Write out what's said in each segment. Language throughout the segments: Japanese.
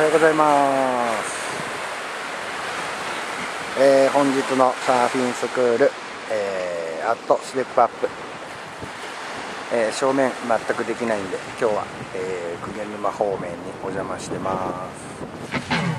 はようございます、えー本日のサーフィンスクール、えー、アットステップアップ、えー正面全くできないんで今日は、えー、久米沼方面にお邪魔してます。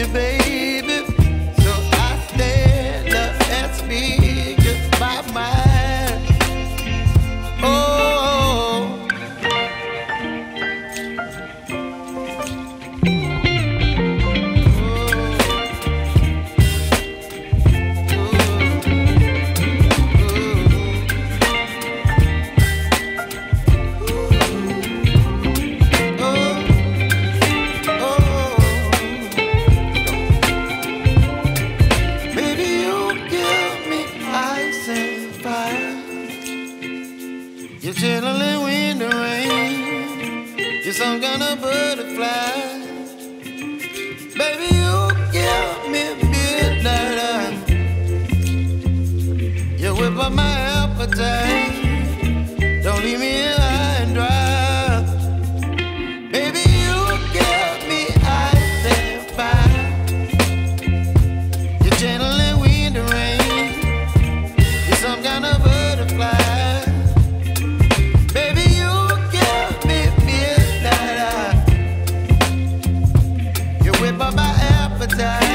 you, baby. Appetite. but my appetite.